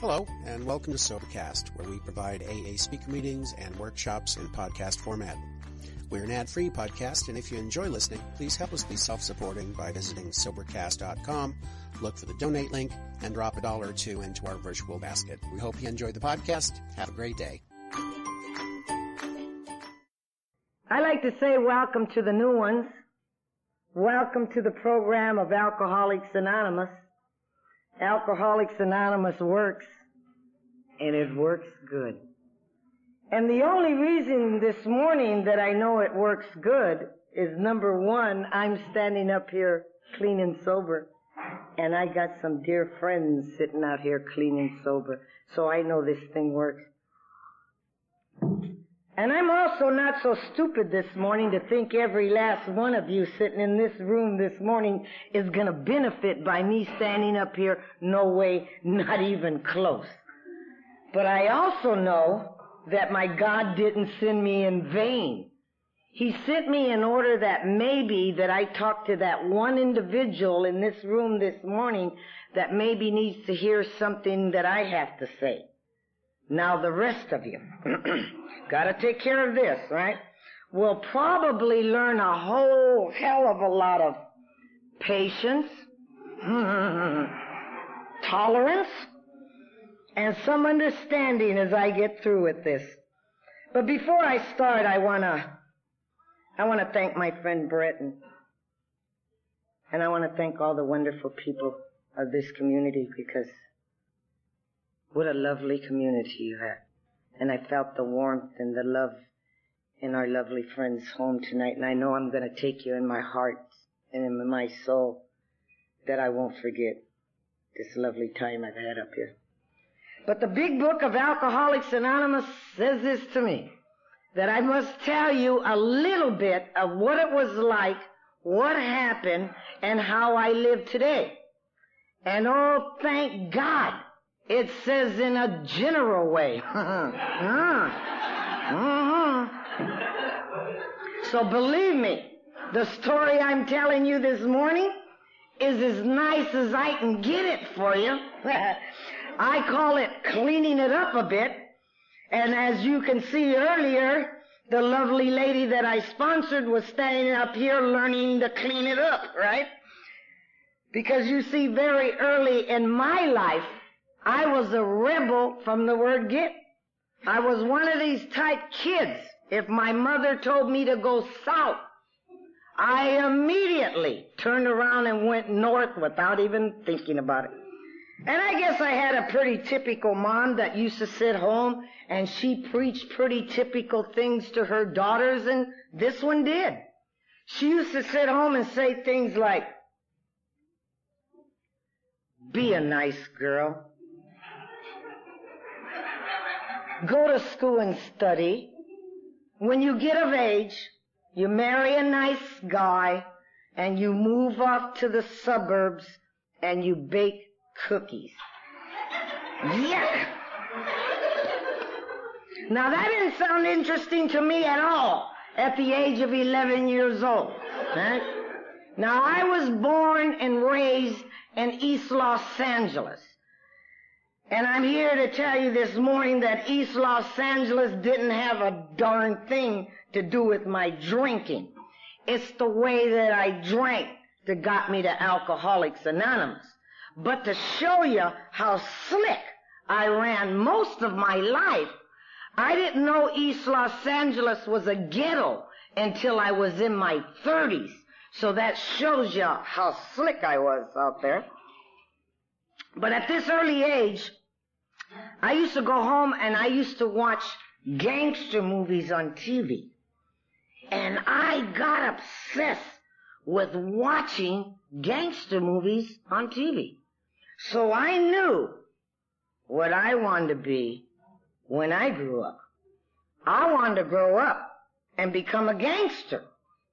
Hello, and welcome to Sobercast, where we provide AA speaker meetings and workshops in podcast format. We're an ad-free podcast, and if you enjoy listening, please help us be self-supporting by visiting Sobercast.com, look for the donate link, and drop a dollar or two into our virtual basket. We hope you enjoy the podcast. Have a great day. I like to say welcome to the new ones. Welcome to the program of Alcoholics Anonymous. Alcoholics Anonymous works, and it works good. And the only reason this morning that I know it works good is number one, I'm standing up here clean and sober, and I got some dear friends sitting out here clean and sober, so I know this thing works. And I'm also not so stupid this morning to think every last one of you sitting in this room this morning is gonna benefit by me standing up here. No way, not even close. But I also know that my God didn't send me in vain. He sent me in order that maybe that I talk to that one individual in this room this morning that maybe needs to hear something that I have to say. Now the rest of you, gotta take care of this, right? Will probably learn a whole hell of a lot of patience, tolerance, and some understanding as I get through with this. But before I start, I wanna, I wanna thank my friend Breton. And I wanna thank all the wonderful people of this community because what a lovely community you have. And I felt the warmth and the love in our lovely friend's home tonight. And I know I'm going to take you in my heart and in my soul that I won't forget this lovely time I've had up here. But the big book of Alcoholics Anonymous says this to me, that I must tell you a little bit of what it was like, what happened, and how I live today. And oh, thank God it says in a general way. mm-hmm. So believe me, the story I'm telling you this morning is as nice as I can get it for you. I call it cleaning it up a bit. And as you can see earlier, the lovely lady that I sponsored was standing up here learning to clean it up, right? Because you see, very early in my life, I was a rebel from the word get. I was one of these tight kids. If my mother told me to go south, I immediately turned around and went north without even thinking about it. And I guess I had a pretty typical mom that used to sit home and she preached pretty typical things to her daughters and this one did. She used to sit home and say things like, be a nice girl. Go to school and study. When you get of age, you marry a nice guy and you move off to the suburbs and you bake cookies. Yeah. Now that didn't sound interesting to me at all at the age of 11 years old. Right? Now I was born and raised in East Los Angeles. And I'm here to tell you this morning that East Los Angeles didn't have a darn thing to do with my drinking. It's the way that I drank that got me to Alcoholics Anonymous. But to show you how slick I ran most of my life, I didn't know East Los Angeles was a ghetto until I was in my 30s. So that shows you how slick I was out there. But at this early age, I used to go home and I used to watch gangster movies on TV. And I got obsessed with watching gangster movies on TV. So I knew what I wanted to be when I grew up. I wanted to grow up and become a gangster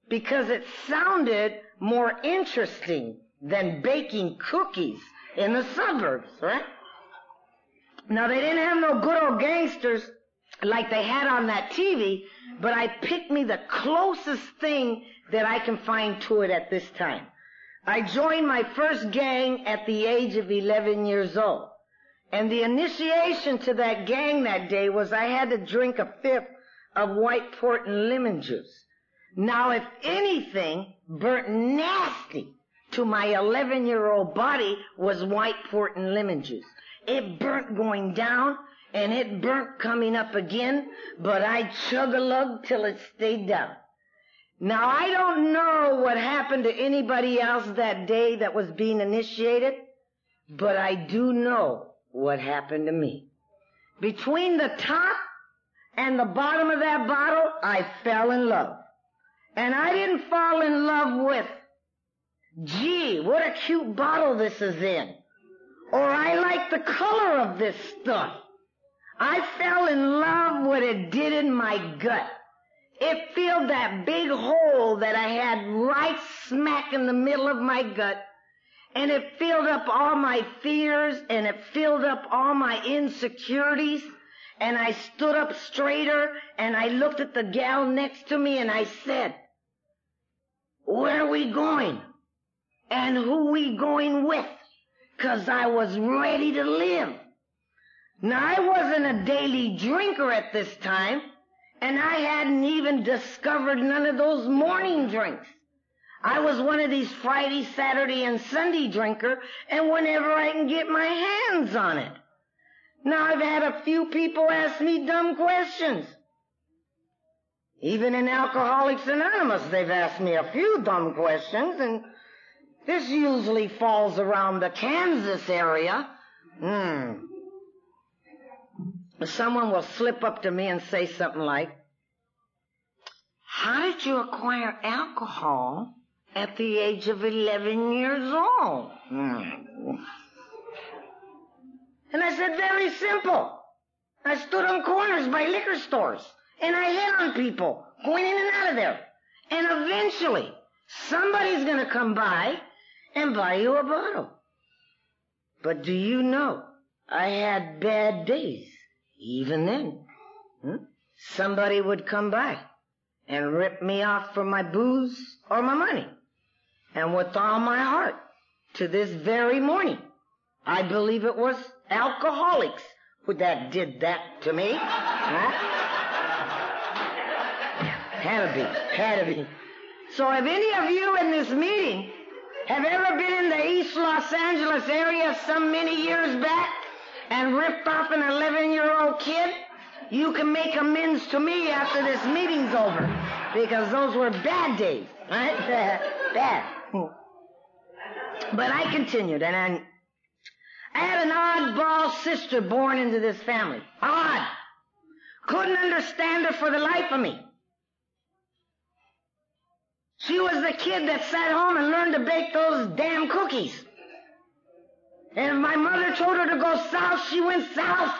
because it sounded more interesting than baking cookies in the suburbs, right? Now they didn't have no good old gangsters like they had on that TV, but I picked me the closest thing that I can find to it at this time. I joined my first gang at the age of 11 years old. And the initiation to that gang that day was I had to drink a fifth of white port and lemon juice. Now, if anything burnt nasty to my 11 year old body was white port and lemon juice. It burnt going down and it burnt coming up again, but I chug a lug till it stayed down. Now I don't know what happened to anybody else that day that was being initiated, but I do know what happened to me. Between the top and the bottom of that bottle, I fell in love. And I didn't fall in love with, gee, what a cute bottle this is in. Or I like the color of this stuff. I fell in love what it did in my gut. It filled that big hole that I had right smack in the middle of my gut. And it filled up all my fears and it filled up all my insecurities. And I stood up straighter and I looked at the gal next to me and I said, where are we going? And who we going with? Cause I was ready to live. Now I wasn't a daily drinker at this time, and I hadn't even discovered none of those morning drinks. I was one of these Friday, Saturday, and Sunday drinker, and whenever I can get my hands on it. Now I've had a few people ask me dumb questions. Even in Alcoholics Anonymous, they've asked me a few dumb questions, and this usually falls around the Kansas area. Hmm. Someone will slip up to me and say something like, How did you acquire alcohol at the age of 11 years old? Hmm. And I said, Very simple. I stood on corners by liquor stores and I hit on people going in and out of there. And eventually, somebody's going to come by and buy you a bottle. But do you know, I had bad days, even then. Hmm? Somebody would come by and rip me off for my booze or my money. And with all my heart, to this very morning, I believe it was alcoholics who that did that to me. Huh? Had to be. Had to be. So if any of you in this meeting have ever been in the East Los Angeles area some many years back and ripped off an 11 year old kid, you can make amends to me after this meeting's over. Because those were bad days. Right? bad. But I continued and I, I had an oddball sister born into this family. Odd. Couldn't understand her for the life of me. She was the kid that sat home and learned to bake those damn cookies. And if my mother told her to go south, she went south.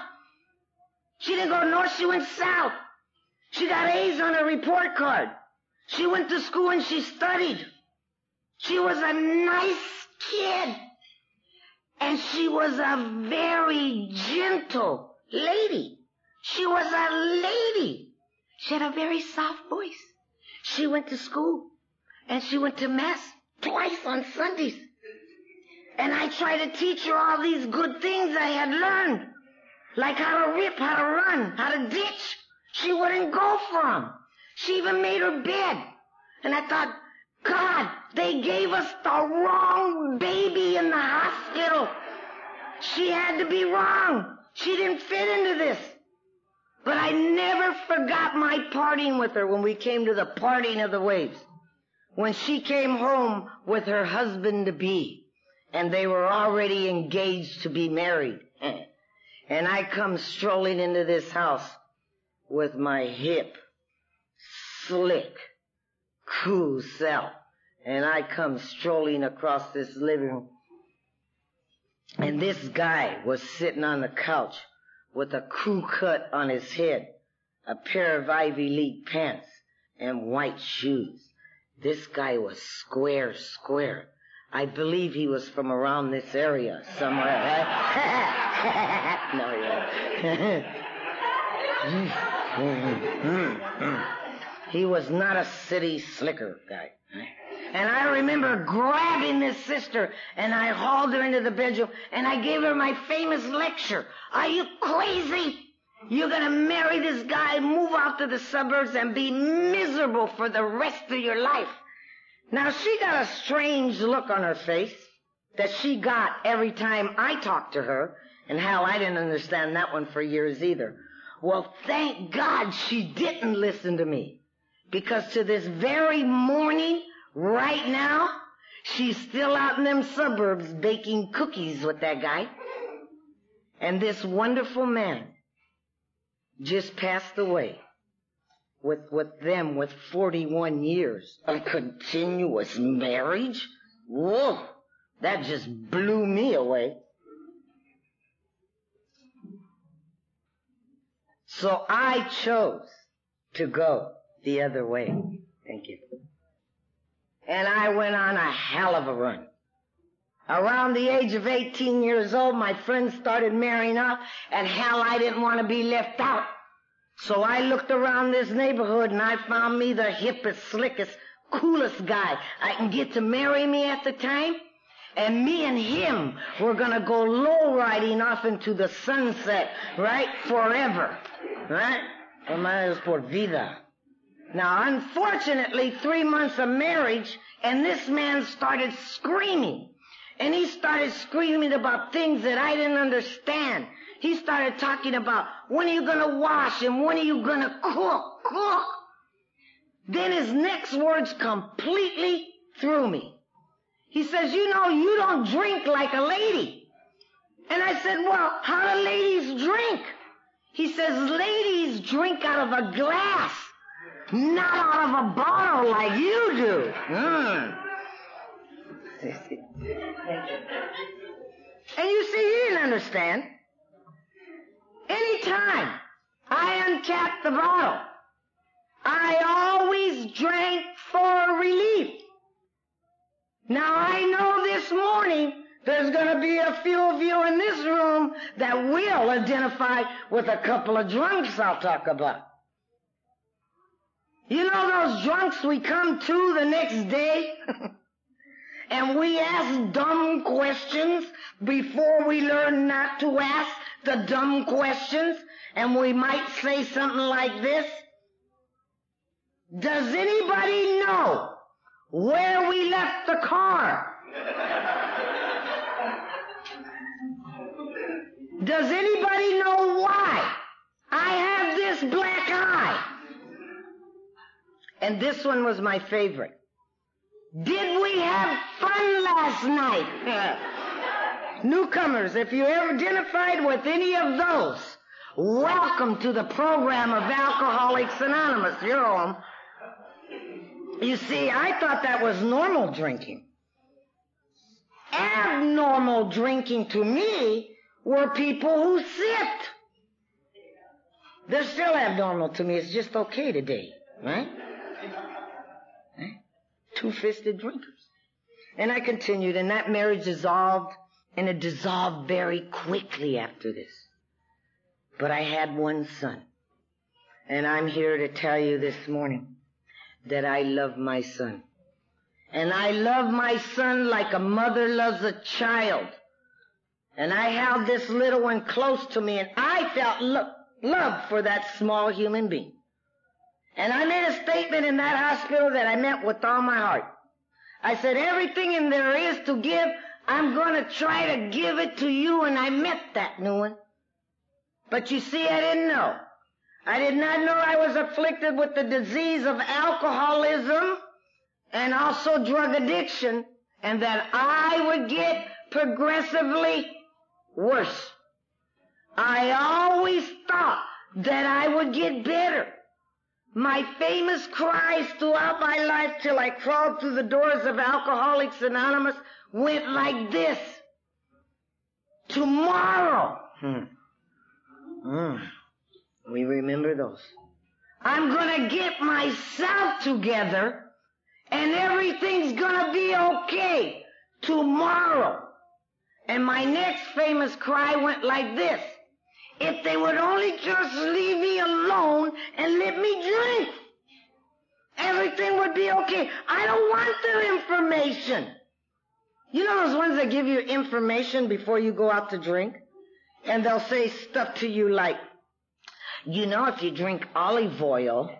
She didn't go north, she went south. She got A's on her report card. She went to school and she studied. She was a nice kid. And she was a very gentle lady. She was a lady. She had a very soft voice. She went to school. And she went to mass twice on Sundays. And I tried to teach her all these good things I had learned. Like how to rip, how to run, how to ditch. She wouldn't go for them. She even made her bed. And I thought, God, they gave us the wrong baby in the hospital. She had to be wrong. She didn't fit into this. But I never forgot my parting with her when we came to the parting of the waves when she came home with her husband to be, and they were already engaged to be married. And I come strolling into this house with my hip, slick, cool self. And I come strolling across this living room. And this guy was sitting on the couch with a crew cut on his head, a pair of Ivy League pants, and white shoes. This guy was square, square. I believe he was from around this area somewhere, no, he he was not a city slicker guy. And I remember grabbing this sister and I hauled her into the bedroom and I gave her my famous lecture. Are you crazy? You're gonna marry this guy, move out to the suburbs and be miserable for the rest of your life. Now she got a strange look on her face that she got every time I talked to her and how I didn't understand that one for years either. Well, thank God she didn't listen to me. Because to this very morning, right now, she's still out in them suburbs baking cookies with that guy. And this wonderful man just passed away with, with them with 41 years of continuous marriage. Whoa, that just blew me away. So I chose to go the other way. Thank you. And I went on a hell of a run. Around the age of 18 years old, my friends started marrying up, and hell, I didn't want to be left out. So I looked around this neighborhood and I found me the hippest, slickest, coolest guy I can get to marry me at the time. And me and him were gonna go low riding off into the sunset, right? Forever. Right? Hermanos por vida. Now, unfortunately, three months of marriage, and this man started screaming. And he started screaming about things that I didn't understand. He started talking about when are you gonna wash and when are you gonna cook, cook. Then his next words completely threw me. He says, you know, you don't drink like a lady. And I said, well, how do ladies drink? He says, ladies drink out of a glass, not out of a bottle like you do. Mm. and you see, he didn't understand. Any time I uncapped the bottle, I always drank for relief. Now I know this morning there's going to be a few of you in this room that will identify with a couple of drunks I'll talk about. You know those drunks we come to the next day? and we ask dumb questions before we learn not to ask the dumb questions? And we might say something like this. Does anybody know where we left the car? Does anybody know why I have this black eye? And this one was my favorite. Did we have fun last night? Newcomers, if you ever identified with any of those, welcome to the program of Alcoholics Anonymous. You're home. You see, I thought that was normal drinking. Abnormal drinking to me were people who sipped. They're still abnormal to me. It's just okay today, right? Two-fisted drinkers. And I continued, and that marriage dissolved, and it dissolved very quickly after this. But I had one son. And I'm here to tell you this morning that I love my son. And I love my son like a mother loves a child. And I held this little one close to me and I felt lo- love for that small human being. And I made a statement in that hospital that I meant with all my heart. I said, everything in there is to give, I'm going to try to give it to you, and I meant that, new one. But you see, I didn't know. I did not know I was afflicted with the disease of alcoholism and also drug addiction, and that I would get progressively worse. I always thought that I would get better. My famous cries throughout my life till I crawled through the doors of Alcoholics Anonymous went like this. Tomorrow. Hmm. Mm. We remember those. I'm gonna get myself together and everything's gonna be okay tomorrow. And my next famous cry went like this. If they would only just leave me alone and let me drink. Everything would be okay. I don't want their information. You know those ones that give you information before you go out to drink? And they'll say stuff to you like, you know, if you drink olive oil,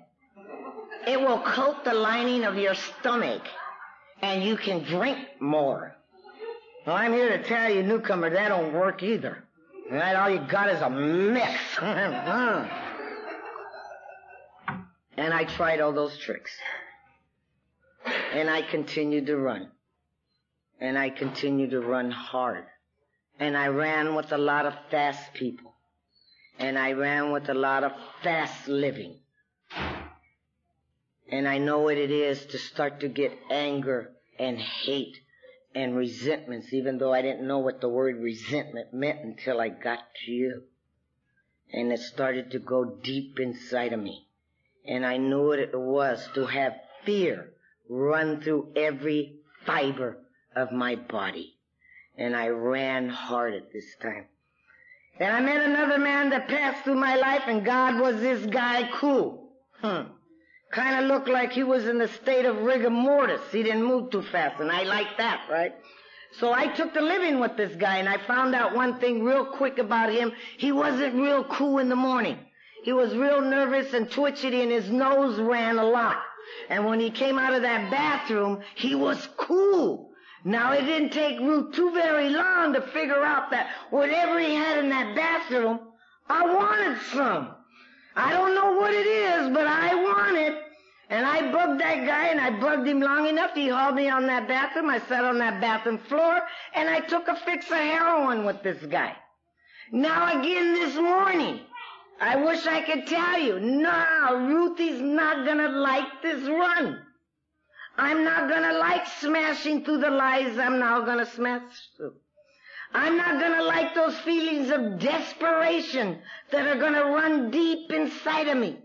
it will coat the lining of your stomach and you can drink more. Well, I'm here to tell you, newcomer, that don't work either. Right? All you got is a mix. and I tried all those tricks. And I continued to run. And I continued to run hard. And I ran with a lot of fast people. And I ran with a lot of fast living. And I know what it is to start to get anger and hate and resentments, even though I didn't know what the word resentment meant until I got to you. And it started to go deep inside of me. And I knew what it was to have fear run through every fiber of my body. And I ran hard at this time. And I met another man that passed through my life and God was this guy cool. Hmm. Kind of looked like he was in the state of rigor mortis. He didn't move too fast, and I like that, right? So I took the living with this guy, and I found out one thing real quick about him. He wasn't real cool in the morning. He was real nervous and twitchy, and his nose ran a lot. And when he came out of that bathroom, he was cool. Now it didn't take Ruth too very long to figure out that whatever he had in that bathroom, I wanted some. I don't know what it is, but I want it. And I bugged that guy and I bugged him long enough. He hauled me on that bathroom. I sat on that bathroom floor and I took a fix of heroin with this guy. Now again this morning, I wish I could tell you, no, Ruthie's not gonna like this run. I'm not gonna like smashing through the lies I'm now gonna smash through. I'm not gonna like those feelings of desperation that are gonna run deep inside of me.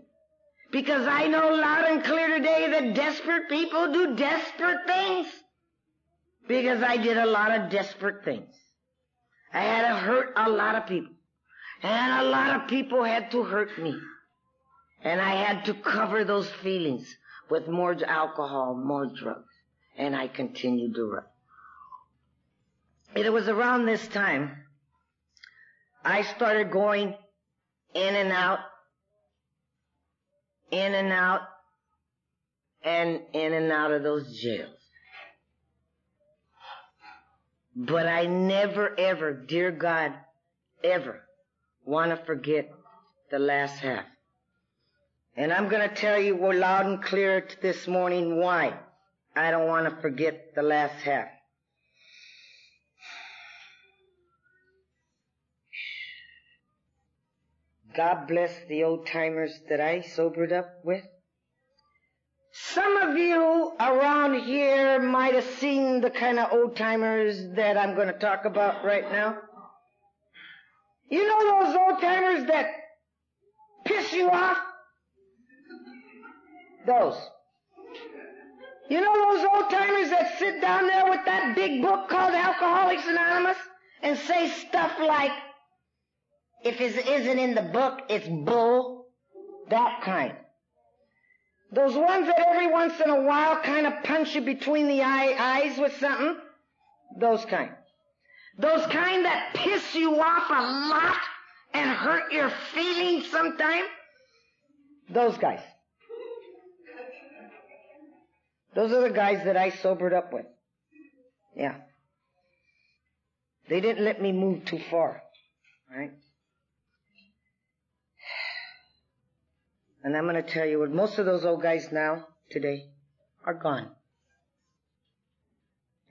Because I know loud and clear today that desperate people do desperate things. Because I did a lot of desperate things. I had to hurt a lot of people. And a lot of people had to hurt me. And I had to cover those feelings with more alcohol, more drugs. And I continued to run. It was around this time I started going in and out, in and out, and in and out of those jails. But I never ever, dear God, ever want to forget the last half. And I'm going to tell you loud and clear this morning why I don't want to forget the last half. God bless the old timers that I sobered up with. Some of you around here might have seen the kind of old timers that I'm going to talk about right now. You know those old timers that piss you off? Those. You know those old timers that sit down there with that big book called Alcoholics Anonymous and say stuff like, if it isn't in the book, it's bull. That kind. Those ones that every once in a while kind of punch you between the eye, eyes with something. Those kind. Those kind that piss you off a lot and hurt your feelings sometime. Those guys. Those are the guys that I sobered up with. Yeah. They didn't let me move too far. Right? And I'm going to tell you what most of those old guys now, today, are gone.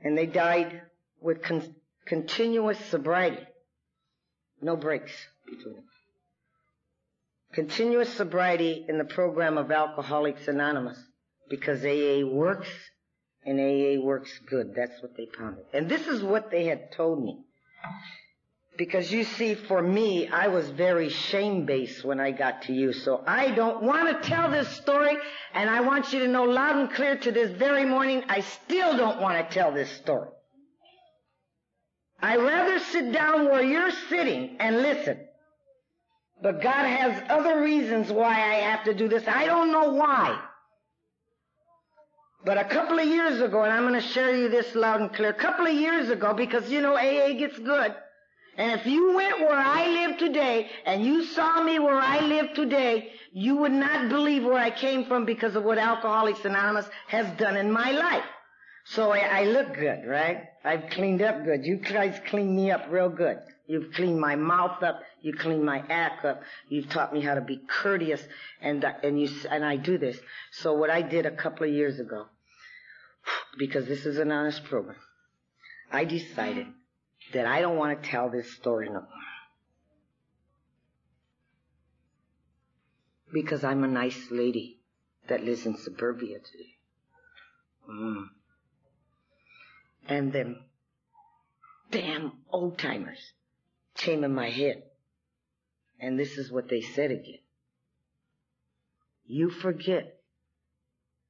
And they died with con- continuous sobriety. No breaks between them. Continuous sobriety in the program of Alcoholics Anonymous. Because AA works and AA works good. That's what they pounded. And this is what they had told me. Because you see, for me, I was very shame-based when I got to you. So I don't want to tell this story, and I want you to know loud and clear to this very morning, I still don't want to tell this story. I'd rather sit down where you're sitting and listen. But God has other reasons why I have to do this. I don't know why. But a couple of years ago, and I'm going to share you this loud and clear, a couple of years ago, because you know AA gets good. And if you went where I live today and you saw me where I live today, you would not believe where I came from because of what Alcoholics Anonymous has done in my life. So I, I look good, right? I've cleaned up good. You guys cleaned me up real good. You've cleaned my mouth up. You cleaned my act up. You've taught me how to be courteous, and uh, and you and I do this. So what I did a couple of years ago, because this is an honest program, I decided that I don't want to tell this story no more. Because I'm a nice lady that lives in suburbia today. Mm. And them damn old timers came in my head. And this is what they said again. You forget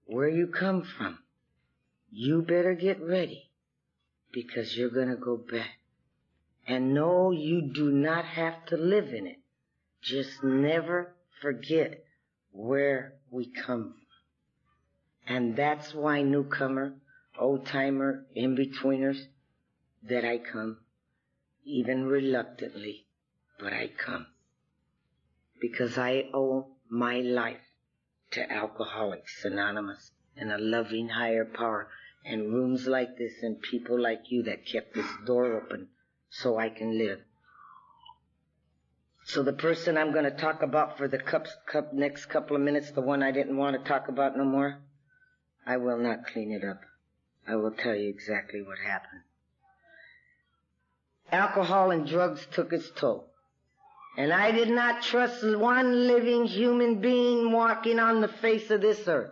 where you come from. You better get ready because you're gonna go back. And no, you do not have to live in it. Just never forget where we come from. And that's why newcomer, old timer, in betweeners, that I come, even reluctantly, but I come. Because I owe my life to Alcoholics Anonymous and a loving higher power and rooms like this and people like you that kept this door open so I can live. So the person I'm going to talk about for the cup, cup, next couple of minutes, the one I didn't want to talk about no more, I will not clean it up. I will tell you exactly what happened. Alcohol and drugs took its toll. And I did not trust one living human being walking on the face of this earth.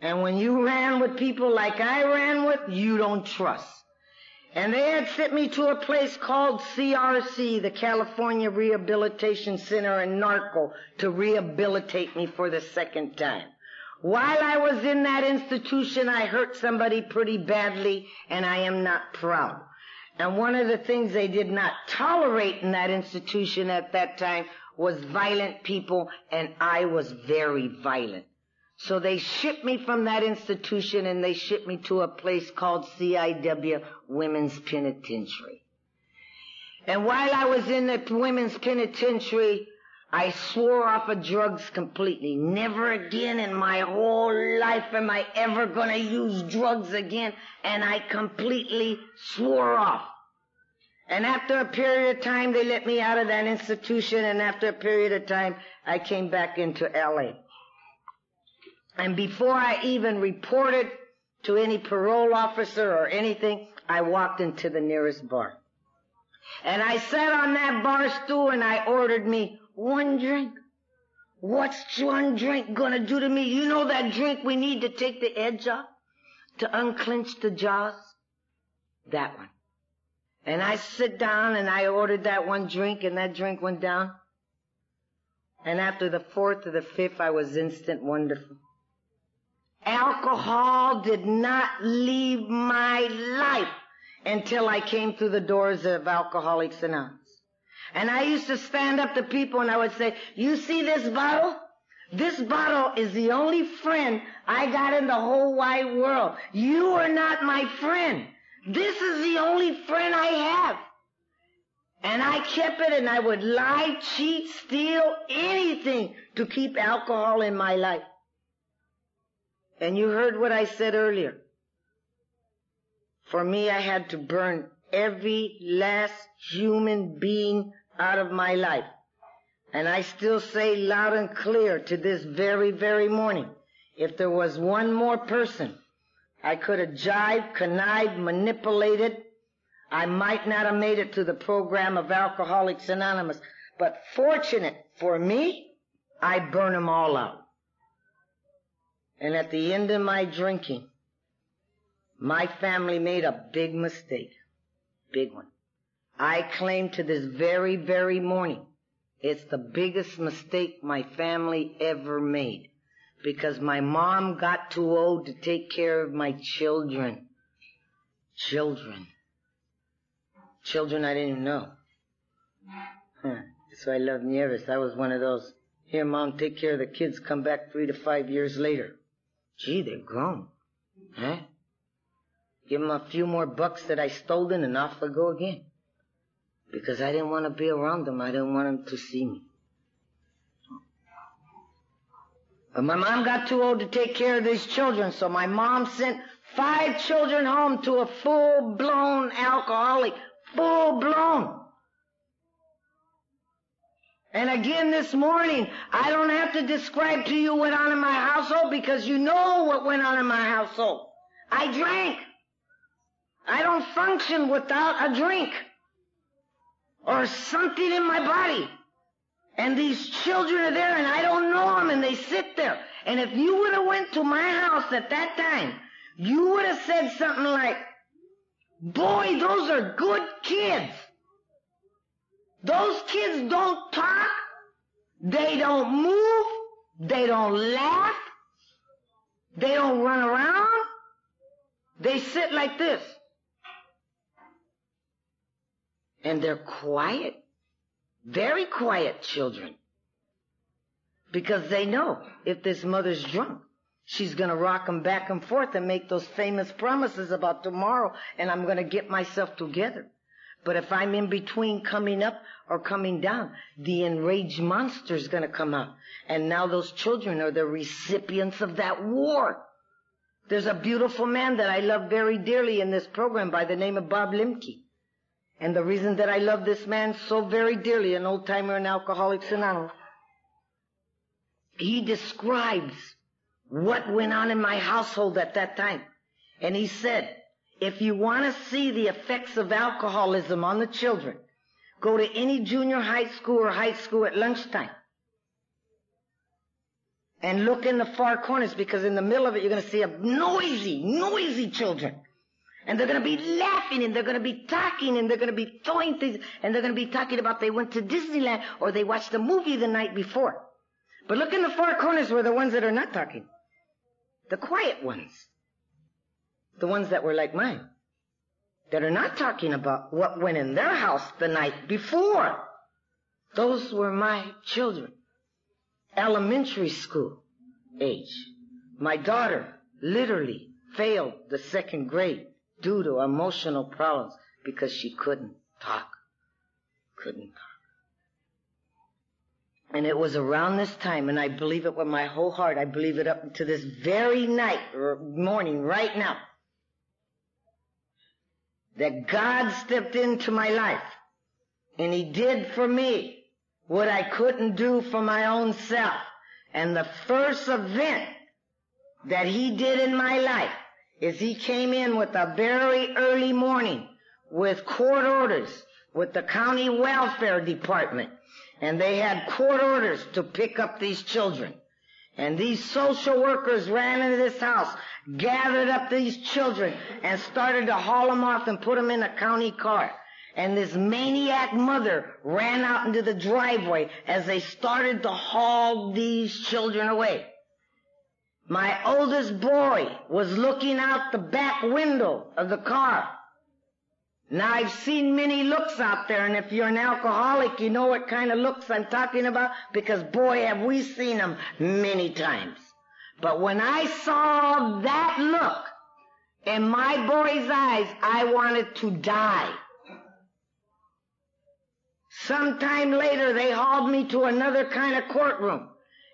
And when you ran with people like I ran with, you don't trust. And they had sent me to a place called CRC, the California Rehabilitation Center in Norco, to rehabilitate me for the second time. While I was in that institution, I hurt somebody pretty badly, and I am not proud. And one of the things they did not tolerate in that institution at that time was violent people, and I was very violent. So they shipped me from that institution and they shipped me to a place called CIW Women's Penitentiary. And while I was in the women's penitentiary, I swore off of drugs completely. Never again in my whole life am I ever gonna use drugs again. And I completely swore off. And after a period of time, they let me out of that institution. And after a period of time, I came back into LA. And before I even reported to any parole officer or anything, I walked into the nearest bar. And I sat on that bar stool and I ordered me one drink. What's one drink gonna do to me? You know that drink we need to take the edge off? To unclench the jaws? That one. And I sit down and I ordered that one drink and that drink went down. And after the fourth or the fifth, I was instant wonderful. Alcohol did not leave my life until I came through the doors of Alcoholics Anonymous. And I used to stand up to people and I would say, you see this bottle? This bottle is the only friend I got in the whole wide world. You are not my friend. This is the only friend I have. And I kept it and I would lie, cheat, steal, anything to keep alcohol in my life. And you heard what I said earlier. For me, I had to burn every last human being out of my life. And I still say loud and clear to this very, very morning, if there was one more person I could have jived, connived, manipulated, I might not have made it to the program of Alcoholics Anonymous. But fortunate for me, I burn them all out. And at the end of my drinking, my family made a big mistake. Big one. I claim to this very, very morning, it's the biggest mistake my family ever made. Because my mom got too old to take care of my children. Children. Children I didn't even know. Huh. That's why I love Nieves. I was one of those, here mom, take care of the kids, come back three to five years later. Gee, they're grown. Huh? Give them a few more bucks that I stolen and off I go again. Because I didn't want to be around them. I didn't want them to see me. But my mom got too old to take care of these children, so my mom sent five children home to a full-blown alcoholic. Full-blown. And again this morning, I don't have to describe to you what went on in my household because you know what went on in my household. I drank. I don't function without a drink or something in my body. And these children are there and I don't know them and they sit there. And if you would have went to my house at that time, you would have said something like, boy, those are good kids. Those kids don't talk. They don't move. They don't laugh. They don't run around. They sit like this. And they're quiet. Very quiet children. Because they know if this mother's drunk, she's gonna rock them back and forth and make those famous promises about tomorrow and I'm gonna get myself together. But if I'm in between coming up or coming down, the enraged monster's gonna come out. And now those children are the recipients of that war. There's a beautiful man that I love very dearly in this program by the name of Bob Limke. And the reason that I love this man so very dearly, an old timer in Alcoholics Anonymous, he describes what went on in my household at that time. And he said, if you want to see the effects of alcoholism on the children, go to any junior high school or high school at lunchtime. And look in the far corners because in the middle of it you're going to see a noisy, noisy children. And they're going to be laughing and they're going to be talking and they're going to be throwing things and they're going to be talking about they went to Disneyland or they watched a movie the night before. But look in the far corners where the ones that are not talking. The quiet ones the ones that were like mine, that are not talking about what went in their house the night before. Those were my children. Elementary school age. My daughter literally failed the second grade due to emotional problems because she couldn't talk. Couldn't talk. And it was around this time, and I believe it with my whole heart. I believe it up to this very night or morning right now that God stepped into my life and he did for me what I couldn't do for my own self. And the first event that he did in my life is he came in with a very early morning with court orders with the county welfare department. And they had court orders to pick up these children. And these social workers ran into this house gathered up these children and started to haul them off and put them in a county car. And this maniac mother ran out into the driveway as they started to haul these children away. My oldest boy was looking out the back window of the car. Now I've seen many looks out there and if you're an alcoholic you know what kind of looks I'm talking about because boy have we seen them many times. But when I saw that look in my boy's eyes, I wanted to die. Sometime later, they hauled me to another kind of courtroom.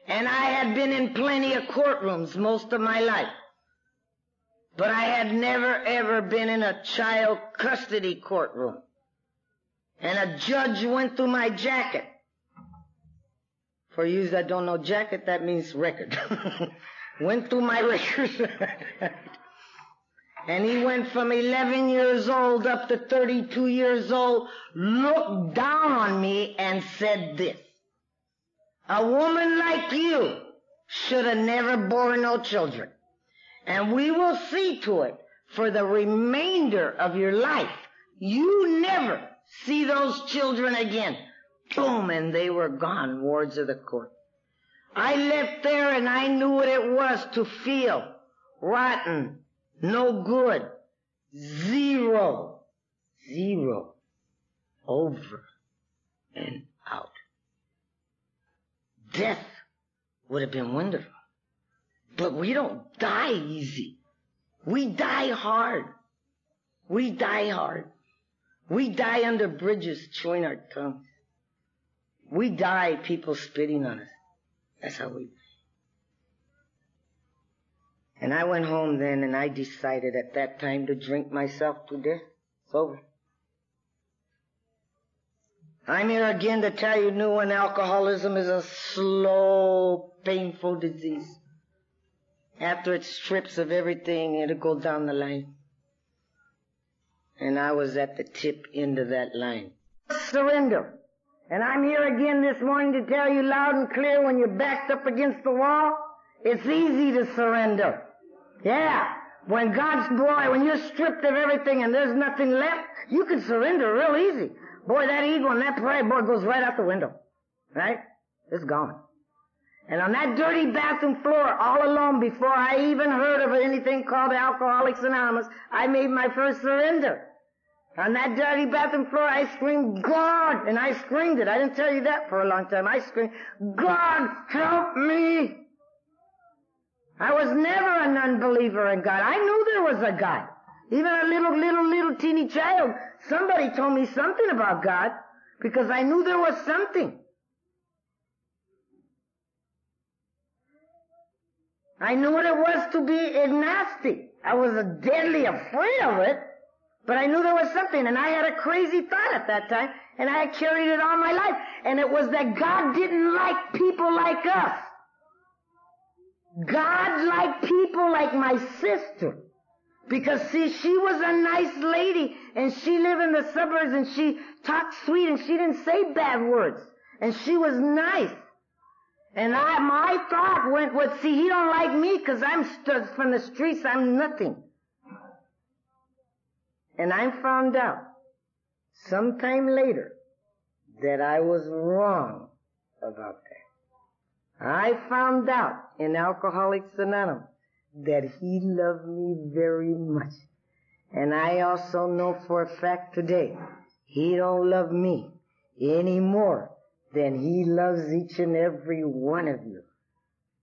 And I had been in plenty of courtrooms most of my life. But I had never ever been in a child custody courtroom. And a judge went through my jacket. For you that don't know jacket, that means record. went through my records. and he went from 11 years old up to 32 years old, looked down on me and said this. A woman like you should have never borne no children. And we will see to it for the remainder of your life. You never see those children again. Boom, and they were gone, wards of the court. I left there and I knew what it was to feel rotten, no good, zero, zero, over and out. Death would have been wonderful. But we don't die easy. We die hard. We die hard. We die under bridges chewing our tongues. We die people spitting on us. That's how we die. And I went home then and I decided at that time to drink myself to death. It's over. I'm here again to tell you new and alcoholism is a slow, painful disease. After it strips of everything, it'll go down the line. And I was at the tip end of that line. Surrender. And I'm here again this morning to tell you loud and clear when you're backed up against the wall, it's easy to surrender. Yeah. When God's boy, when you're stripped of everything and there's nothing left, you can surrender real easy. Boy, that ego and that pride, boy, goes right out the window. Right? It's gone. And on that dirty bathroom floor, all alone, before I even heard of anything called Alcoholics Anonymous, I made my first surrender. On that dirty bathroom floor, I screamed, God! And I screamed it. I didn't tell you that for a long time. I screamed, God, help me! I was never an unbeliever in God. I knew there was a God. Even a little, little, little teeny child, somebody told me something about God because I knew there was something. I knew what it was to be agnostic. I was deadly afraid of it. But I knew there was something, and I had a crazy thought at that time, and I had carried it all my life. And it was that God didn't like people like us. God liked people like my sister. Because see, she was a nice lady, and she lived in the suburbs, and she talked sweet, and she didn't say bad words. And she was nice. And I, my thought went with, see, he don't like me because I'm st- from the streets, I'm nothing. And I found out sometime later that I was wrong about that. I found out in Alcoholics Anonymous that he loved me very much. And I also know for a fact today, he don't love me any than he loves each and every one of you.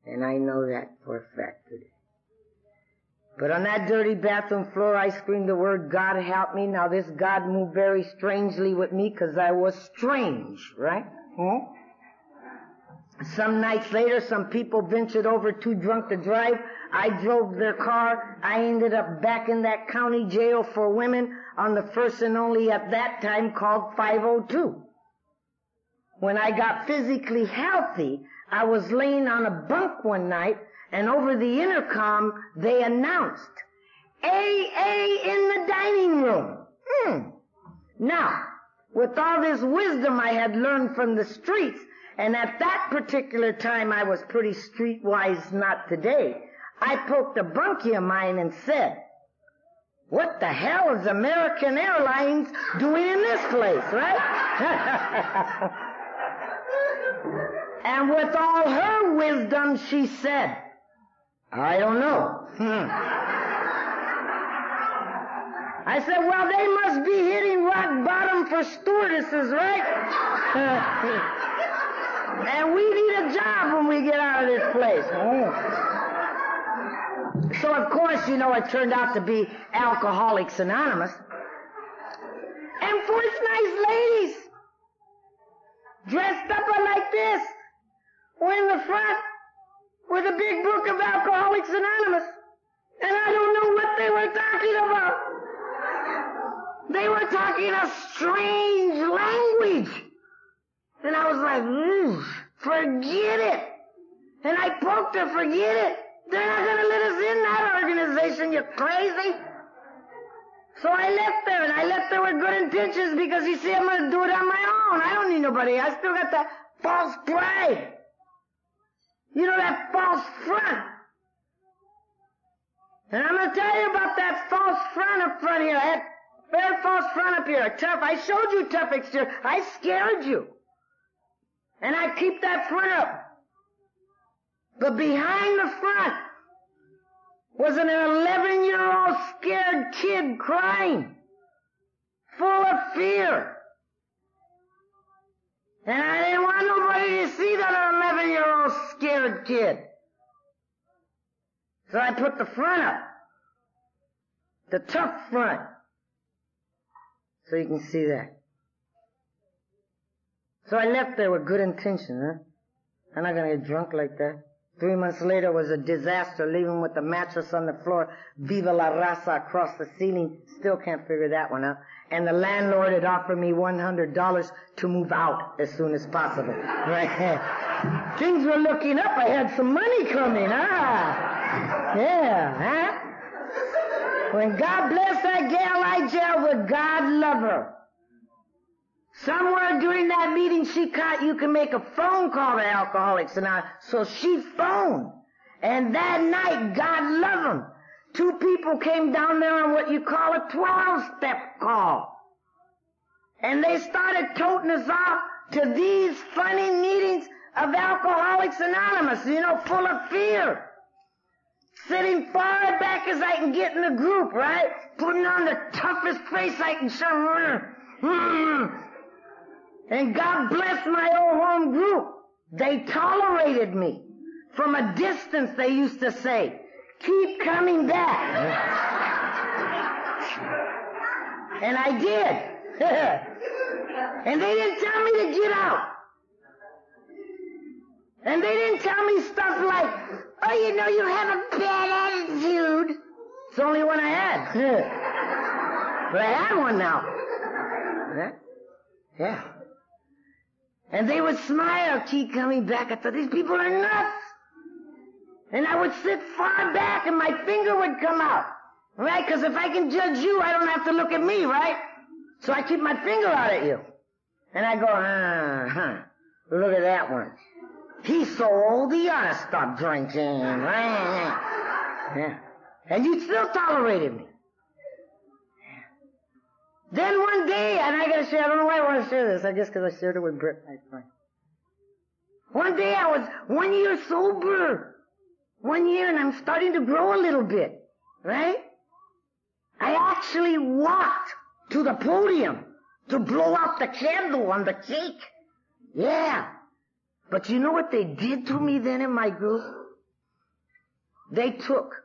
And I know that for a fact today. But on that dirty bathroom floor, I screamed the word, God help me. Now this God moved very strangely with me because I was strange, right? Hmm? Some nights later, some people ventured over too drunk to drive. I drove their car. I ended up back in that county jail for women on the first and only at that time called 502. When I got physically healthy, I was laying on a bunk one night and over the intercom they announced AA in the dining room. Hmm. Now, with all this wisdom I had learned from the streets, and at that particular time I was pretty streetwise, not today, I poked a bunkie of mine and said, what the hell is American Airlines doing in this place, right? and with all her wisdom, she said, I don't know. Hmm. I said, well, they must be hitting rock bottom for stewardesses, right? and we need a job when we get out of this place. So, of course, you know, it turned out to be Alcoholics Anonymous. And four nice ladies dressed up like this were in the front with a big book of Alcoholics Anonymous. And I don't know what they were talking about. They were talking a strange language. And I was like, mm, forget it. And I poked her, forget it. They're not going to let us in that organization, you crazy. So I left there, and I left there with good intentions because you see, I'm going to do it on my own. I don't need nobody. I still got that false pride. You know that false front. And I'm going to tell you about that false front up front here. That very false front up here. Tough. I showed you tough exterior. I scared you. And I keep that front up. But behind the front was an 11 year old scared kid crying. Full of fear. And I didn't want nobody to see that 11 year old scared kid. So I put the front up. The tough front. So you can see that. So I left there with good intention, huh? I'm not gonna get drunk like that. Three months later was a disaster, leaving with the mattress on the floor, Viva la Raza across the ceiling. Still can't figure that one out. And the landlord had offered me $100 to move out as soon as possible. Right? Things were looking up. I had some money coming. Ah. Yeah, huh? When God bless that gal, I jail with God love her. Somewhere during that meeting, she caught you can make a phone call to Alcoholics Anonymous. So she phoned. And that night, God love them, two people came down there on what you call a 12-step call. And they started toting us off to these funny meetings of Alcoholics Anonymous, you know, full of fear. Sitting far back as I can get in the group, right? Putting on the toughest face I can show. Hmm. And God bless my old home group. They tolerated me. From a distance, they used to say, keep coming back. and I did. and they didn't tell me to get out. And they didn't tell me stuff like, oh, you know, you have a bad attitude. It's the only one I had. but I have one now. Yeah. And they would smile, keep coming back. I thought, these people are nuts. And I would sit far back and my finger would come out. Right? Because if I can judge you, I don't have to look at me, right? So I keep my finger out at you. And I go, uh huh. Look at that one. He's so old, he ought to stop drinking. Yeah. And you still tolerated me. Then one day, and I gotta share, I don't know why I want to share this, I guess because I shared it with Britt, my friend. One day I was one year sober. One year and I'm starting to grow a little bit. Right? I actually walked to the podium to blow out the candle on the cake. Yeah. But you know what they did to me then in my group? They took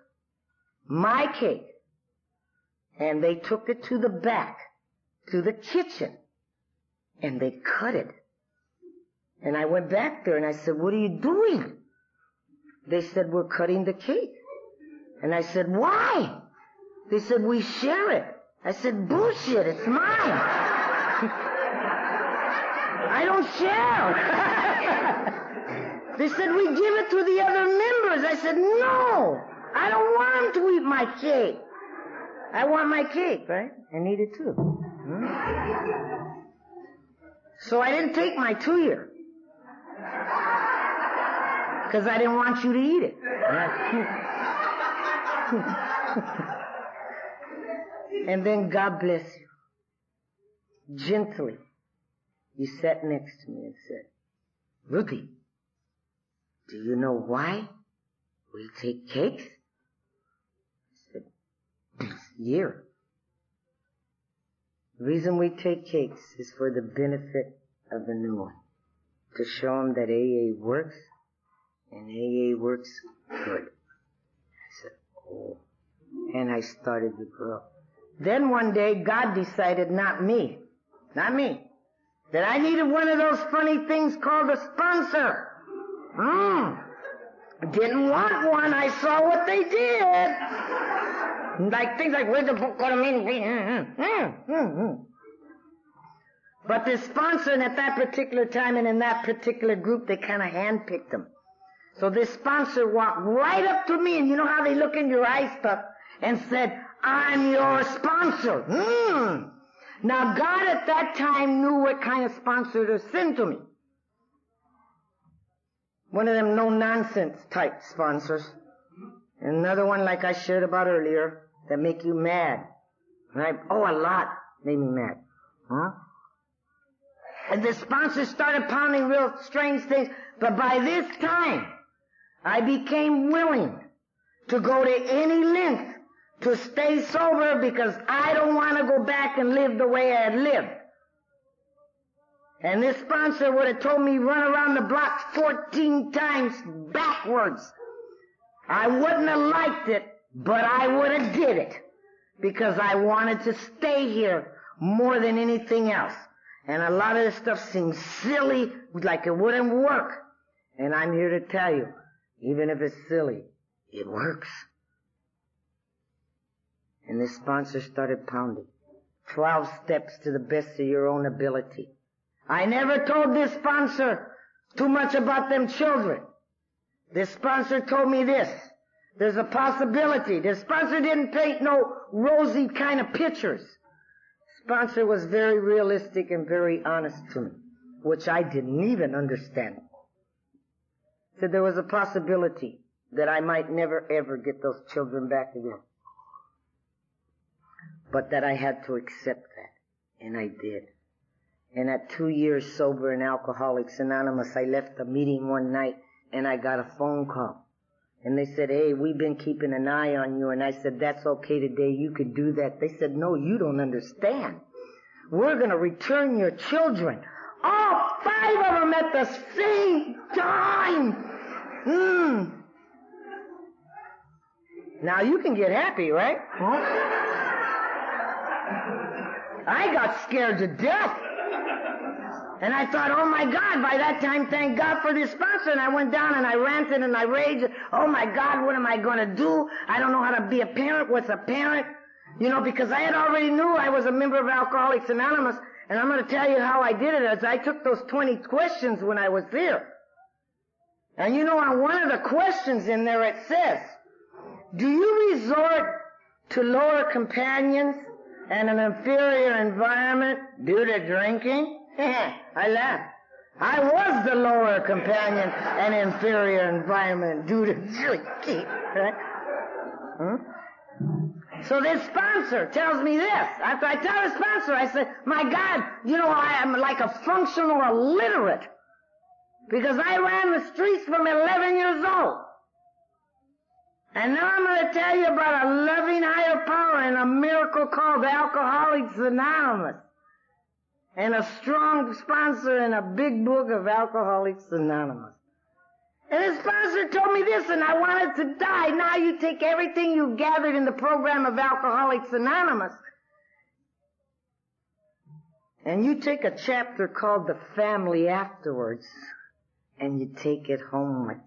my cake and they took it to the back to the kitchen and they cut it. And I went back there and I said, what are you doing? They said, we're cutting the cake. And I said, why? They said, we share it. I said, bullshit, it's mine. I don't share. they said, we give it to the other members. I said, no, I don't want them to eat my cake. I want my cake, right? I need it too. Hmm? So I didn't take my two year. Because I didn't want you to eat it. and then God bless you. Gently, you sat next to me and said, Ruthie, do you know why we take cakes? I said, this year. The reason we take cakes is for the benefit of the new one. To show them that AA works, and AA works good. I said, oh. And I started to grow. Then one day, God decided, not me, not me, that I needed one of those funny things called a sponsor. Hmm. Didn't want one. I saw what they did. Like things like where's the book going to mean? But the sponsor at that particular time and in that particular group, they kind of handpicked them. So this sponsor walked right up to me, and you know how they look in your eyes stuff, and said, I'm your sponsor. Mm. Now God at that time knew what kind of sponsor to send to me. One of them no nonsense type sponsors. Another one like I shared about earlier that make you mad. Right? Oh, a lot made me mad. Huh? And the sponsors started pounding real strange things. But by this time, I became willing to go to any length to stay sober because I don't want to go back and live the way I had lived. And this sponsor would have told me run around the block 14 times backwards. I wouldn't have liked it, but I would have did it. because I wanted to stay here more than anything else. And a lot of this stuff seems silly, like it wouldn't work. And I'm here to tell you, even if it's silly, it works. And this sponsor started pounding. Twelve steps to the best of your own ability. I never told this sponsor too much about them children. This sponsor told me this. There's a possibility. The sponsor didn't paint no rosy kind of pictures. Sponsor was very realistic and very honest to me, which I didn't even understand. Said there was a possibility that I might never ever get those children back again but that I had to accept that. And I did. And at two years sober in Alcoholics Anonymous, I left the meeting one night and I got a phone call. And they said, hey, we've been keeping an eye on you. And I said, that's okay today. You can do that. They said, no, you don't understand. We're going to return your children. All five of them at the same time. Hmm. Now you can get happy, right? Huh? I got scared to death. And I thought, oh my God, by that time, thank God for this sponsor. And I went down and I ranted and I raged. Oh my God, what am I going to do? I don't know how to be a parent. What's a parent? You know, because I had already knew I was a member of Alcoholics Anonymous. And I'm going to tell you how I did it as I took those 20 questions when I was there. And you know, on one of the questions in there it says, do you resort to lower companions and an inferior environment due to drinking? I laughed. I was the lower companion and inferior environment due to drinking. right? Hmm? So this sponsor tells me this. After I tell the sponsor, I say, my God, you know, I am like a functional illiterate. Because I ran the streets from 11 years old. And now I'm going to tell you about a loving higher power and a miracle called Alcoholics Anonymous. And a strong sponsor and a big book of Alcoholics Anonymous. And his sponsor told me this and I wanted to die. Now you take everything you gathered in the program of Alcoholics Anonymous and you take a chapter called The Family Afterwards and you take it home with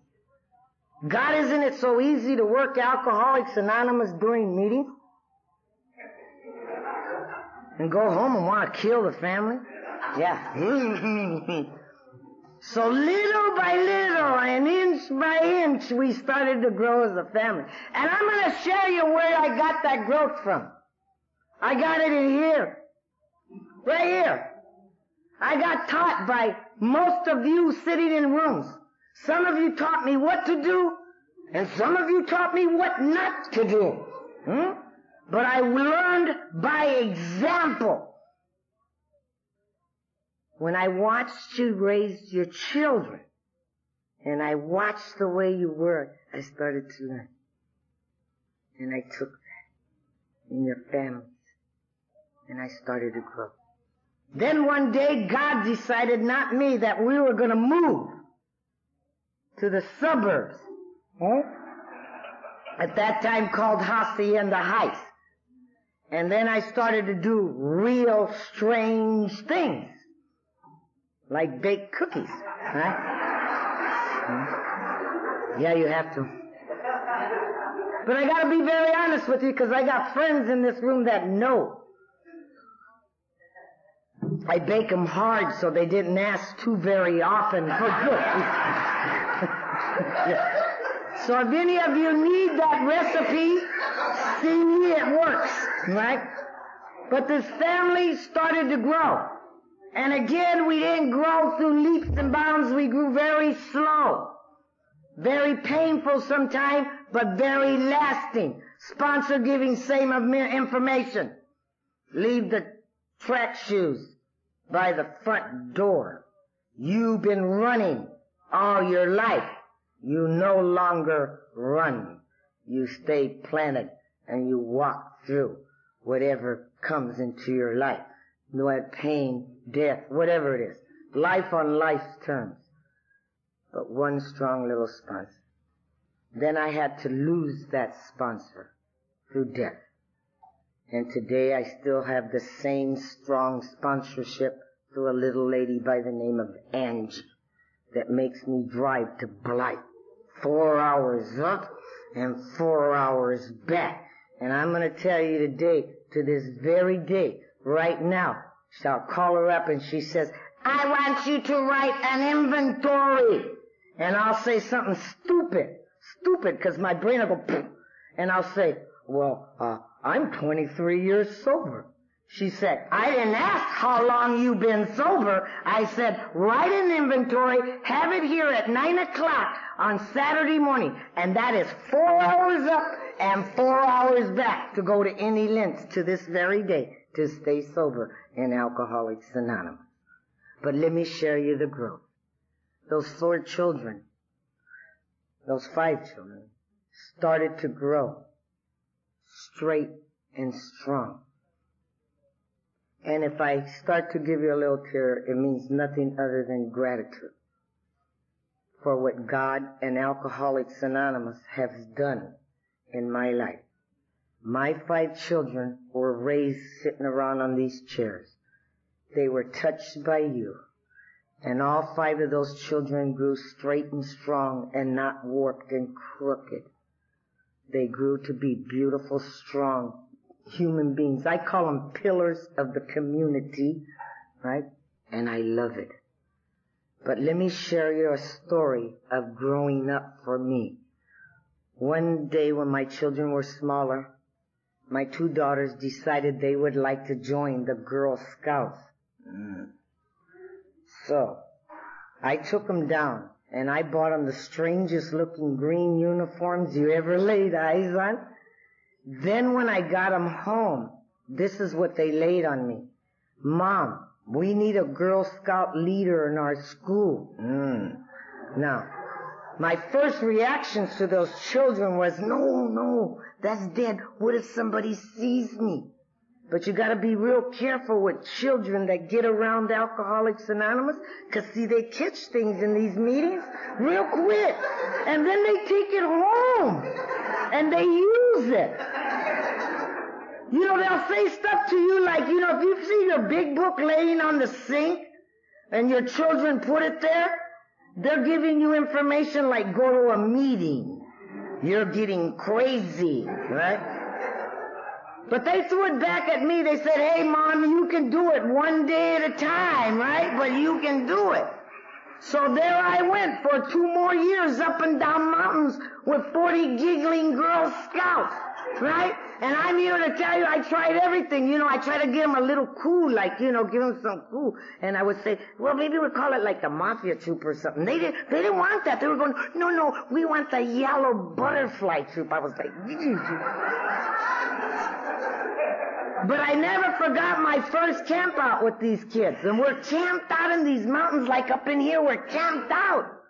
God, isn't it so easy to work Alcoholics Anonymous during meetings? And go home and want to kill the family? Yeah. so little by little and inch by inch we started to grow as a family. And I'm going to show you where I got that growth from. I got it in here. Right here. I got taught by most of you sitting in rooms. Some of you taught me what to do, and some of you taught me what not to do. Hmm? But I learned by example. When I watched you raise your children, and I watched the way you worked, I started to learn. And I took that in your families, and I started to grow. Then one day God decided, not me, that we were going to move to the suburbs. At that time called Hacienda Heights. And then I started to do real strange things. Like baked cookies. Right? Yeah, you have to. But I gotta be very honest with you because I got friends in this room that know. I bake them hard so they didn't ask too very often for cookies. So if any of you need that recipe, see me, it works, right? But this family started to grow. And again, we didn't grow through leaps and bounds. We grew very slow. Very painful sometimes, but very lasting. Sponsor giving same of information. Leave the track shoes by the front door. You've been running all your life. You no longer run. You stay planted and you walk through whatever comes into your life. No pain, death, whatever it is. Life on life's terms. But one strong little sponsor. Then I had to lose that sponsor through death. And today I still have the same strong sponsorship to a little lady by the name of Angie that makes me drive to Blythe. Four hours up and four hours back. And I'm gonna tell you today, to this very day, right now, shall call her up and she says, I want you to write an inventory. And I'll say something stupid, stupid, cause my brain will go, Poof. and I'll say, well, uh, I'm 23 years sober. She said, I didn't ask how long you've been sober. I said, write an inventory, have it here at 9 o'clock on Saturday morning. And that is four hours up and four hours back to go to any length to this very day to stay sober in Alcoholics Anonymous. But let me share you the growth. Those four children, those five children, started to grow straight and strong. And if I start to give you a little tear, it means nothing other than gratitude for what God and Alcoholics Anonymous has done in my life. My five children were raised sitting around on these chairs. They were touched by you. And all five of those children grew straight and strong and not warped and crooked. They grew to be beautiful, strong human beings. I call them pillars of the community, right? And I love it. But let me share you a story of growing up for me. One day when my children were smaller, my two daughters decided they would like to join the Girl Scouts. Mm. So, I took them down and I bought them the strangest looking green uniforms you ever laid eyes on. Then when I got them home, this is what they laid on me. Mom, we need a Girl Scout leader in our school. Mm. Now, my first reactions to those children was, no, no, that's dead. What if somebody sees me? But you gotta be real careful with children that get around Alcoholics Anonymous, cause see, they catch things in these meetings real quick. And then they take it home. And they use it. You know, they'll say stuff to you like, you know, if you see your big book laying on the sink, and your children put it there, they're giving you information like go to a meeting. You're getting crazy, right? But they threw it back at me. They said, hey, mom, you can do it one day at a time, right? But you can do it. So there I went for two more years up and down mountains with 40 giggling Girl Scouts, right? And I'm here to tell you I tried everything. You know, I tried to give them a little cool, like, you know, give them some cool. And I would say, well, maybe we'll call it like the mafia troop or something. They didn't, they didn't want that. They were going, no, no, we want the yellow butterfly troop. I was like, but I never forgot my first camp out with these kids. And we're camped out in these mountains like up in here. We're camped out.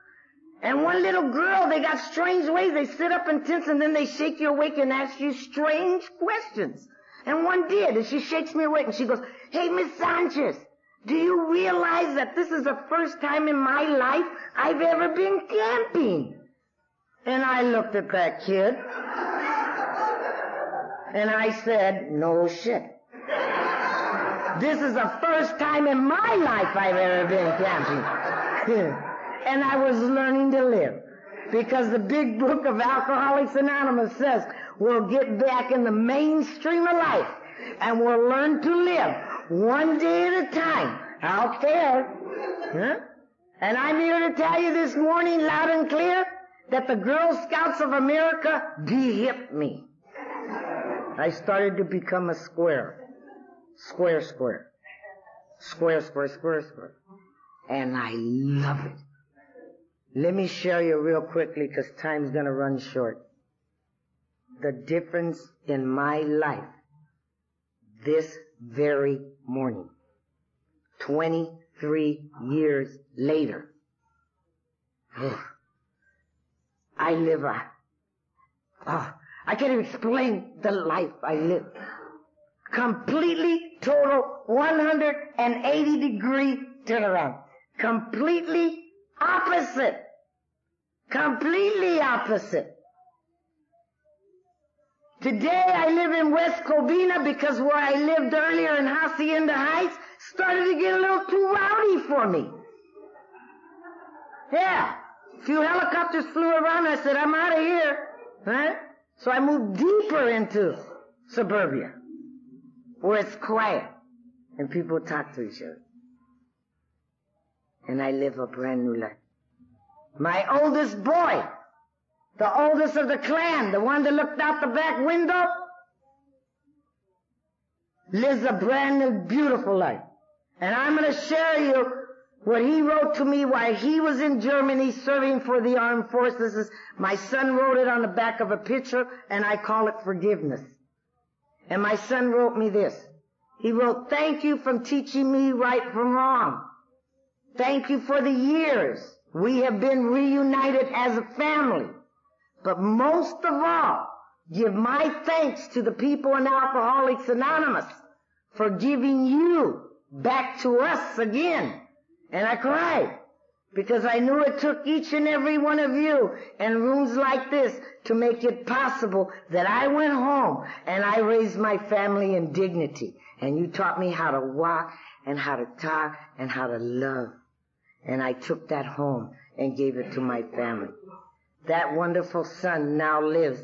And one little girl, they got strange ways. They sit up in tents and then they shake you awake and ask you strange questions. And one did, and she shakes me awake and she goes, Hey, Miss Sanchez, do you realize that this is the first time in my life I've ever been camping? And I looked at that kid and I said, no shit. This is the first time in my life I've ever been camping. and I was learning to live. Because the big book of Alcoholics Anonymous says we'll get back in the mainstream of life and we'll learn to live one day at a time out there. Huh? And I'm here to tell you this morning loud and clear that the Girl Scouts of America de-hipped me. I started to become a square. Square, square. Square, square, square, square. And I love it. Let me share you real quickly because time's gonna run short. The difference in my life this very morning. 23 years later. I live a, oh, I can't even explain the life I live. Completely, total, 180 degree turnaround. Completely opposite. Completely opposite. Today I live in West Covina because where I lived earlier in Hacienda Heights started to get a little too rowdy for me. Yeah. A few helicopters flew around. I said, I'm out of here. Right? So I moved deeper into suburbia where it's quiet and people talk to each other. And I live a brand new life. My oldest boy, the oldest of the clan, the one that looked out the back window, lives a brand new beautiful life. And I'm going to share you what he wrote to me while he was in Germany serving for the armed forces. My son wrote it on the back of a picture and I call it forgiveness. And my son wrote me this. He wrote, thank you for teaching me right from wrong. Thank you for the years we have been reunited as a family. But most of all, give my thanks to the people in Alcoholics Anonymous for giving you back to us again. And I cried because I knew it took each and every one of you in rooms like this to make it possible that I went home and I raised my family in dignity. And you taught me how to walk and how to talk and how to love. And I took that home and gave it to my family. That wonderful son now lives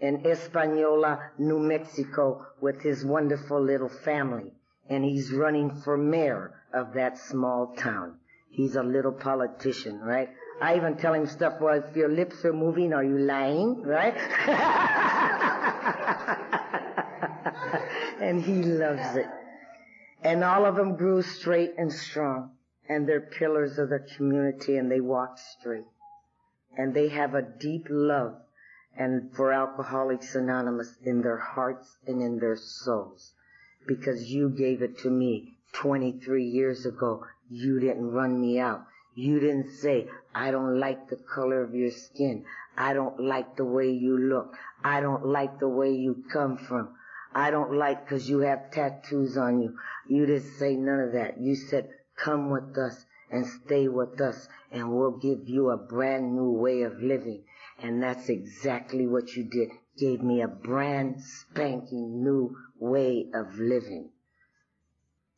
in Española, New Mexico with his wonderful little family. And he's running for mayor of that small town. He's a little politician, right? I even tell him stuff, well, if your lips are moving, are you lying, right? and he loves it. And all of them grew straight and strong. And they're pillars of the community and they walk straight. And they have a deep love and for Alcoholics Anonymous in their hearts and in their souls. Because you gave it to me 23 years ago you didn't run me out. You didn't say, I don't like the color of your skin. I don't like the way you look. I don't like the way you come from. I don't like because you have tattoos on you. You didn't say none of that. You said, come with us and stay with us and we'll give you a brand new way of living. And that's exactly what you did. Gave me a brand spanking new way of living.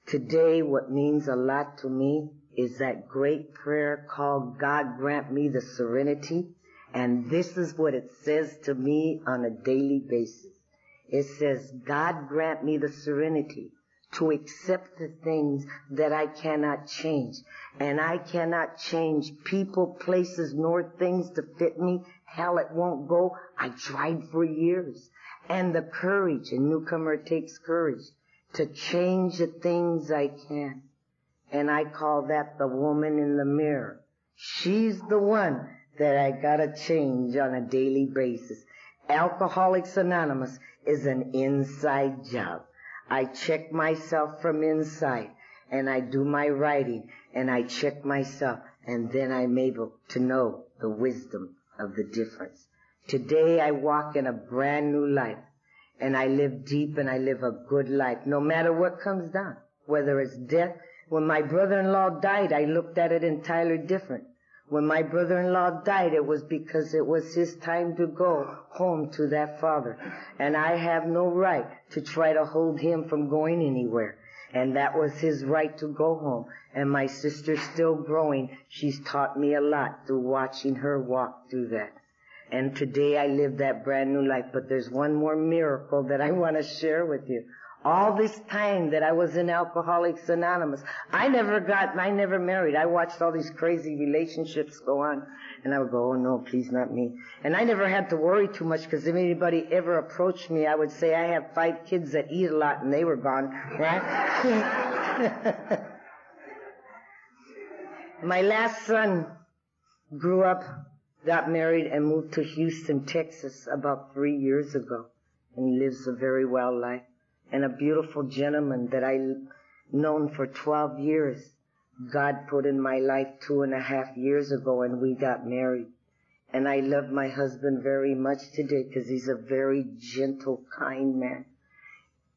Today, what means a lot to me is that great prayer called God grant me the serenity. And this is what it says to me on a daily basis. It says, God grant me the serenity to accept the things that I cannot change. And I cannot change people, places, nor things to fit me. Hell, it won't go. I tried for years. And the courage, a newcomer takes courage to change the things I can. And I call that the woman in the mirror. She's the one that I gotta change on a daily basis. Alcoholics Anonymous is an inside job. I check myself from inside and I do my writing and I check myself and then I'm able to know the wisdom of the difference. Today I walk in a brand new life and I live deep and I live a good life, no matter what comes down, whether it's death. When my brother-in-law died, I looked at it entirely different. When my brother-in-law died, it was because it was his time to go home to that father. And I have no right to try to hold him from going anywhere. And that was his right to go home. And my sister's still growing. She's taught me a lot through watching her walk through that. And today I live that brand new life. But there's one more miracle that I want to share with you. All this time that I was in Alcoholics Anonymous, I never got, I never married. I watched all these crazy relationships go on. And I would go, oh no, please not me. And I never had to worry too much because if anybody ever approached me, I would say I have five kids that eat a lot and they were gone, right? My last son grew up got married and moved to Houston, Texas about three years ago. And lives a very well life. And a beautiful gentleman that I known for 12 years, God put in my life two and a half years ago and we got married. And I love my husband very much today because he's a very gentle, kind man.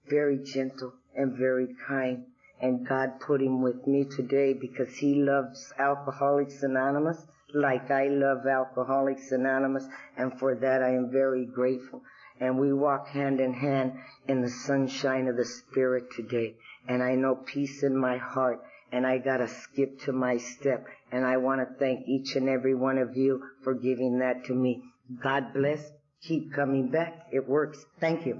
Very gentle and very kind. And God put him with me today because he loves Alcoholics Anonymous like I love Alcoholics Anonymous, and for that I am very grateful. And we walk hand in hand in the sunshine of the Spirit today. And I know peace in my heart, and I got a skip to my step, and I want to thank each and every one of you for giving that to me. God bless. Keep coming back. It works. Thank you.